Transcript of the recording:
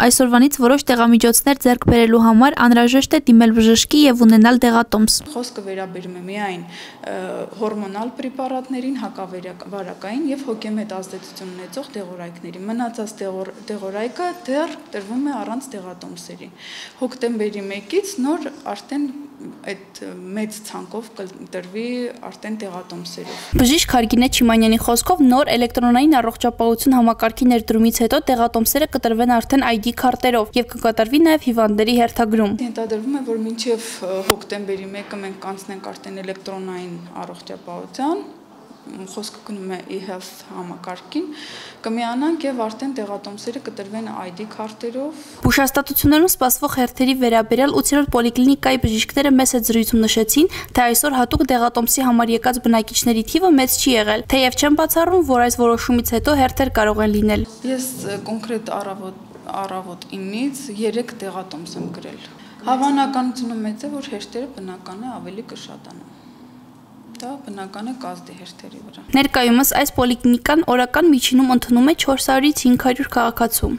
Այսօրվանից որոշ տեղամիջոցներ ձեռք բերելու համար անհրաժեշտ է դիմել բժշկի եւ ունենալ դեղատոմս։ Խոսքը վերաբերում է միայն հորմոնալ պրեպարատներին, հակավարակային եւ հոգեմետ ազդեցություն ունեցող դեղորայքների։ Մնացած դեղորայքը դեռ տրվում է առանց դեղատոմսերի։ Հոկտեմբերի 1-ից նոր արդեն այդ մեծ ցանկով կտրվի արդեն տեղատոմսերով։ Բժիշկ Հարգինե Չիմանյանի խոսքով նոր էլեկտրոնային առողջապահություն համակարգի ներդրումից հետո տեղատոմսերը կտրվեն արդեն ID քարտերով եւ կկատարվի նաեւ հիվանդների հերթագրում։ Ենթադրվում է, որ մինչեւ հոկտեմբերի 1-ը մենք կանցնենք արդեն էլեկտրոնային առողջապահության խոսքը գնում է e-health համակարգին, կմիանանք եւ արդեն տեղատոմսերը կտրվեն ID քարտերով։ Հուշաստատություններում սպասվող հերթերի վերաբերյալ 8-րդ պոլիկլինիկայի բժիշկները մեծ է զրույցում նշեցին, թե այսօր հատուկ տեղատոմսի համար եկած բնակիչների թիվը մեծ չի եղել, թեև չեն բացառում, որ այս որոշումից հետո հերթեր կարող են լինել։ Ես կոնկրետ առավոտ առավոտ 9-ից 3 տեղատոմս եմ գրել։ Հավանականությունը մեծ է, որ հերթերը բնական է ավելի կշատանան դա բնական է կազդի հերթերի վրա։ Ներկայումս այս պոլիկլինիկան օրական միջինում ընդունում է 400-ից 500 քաղաքացու։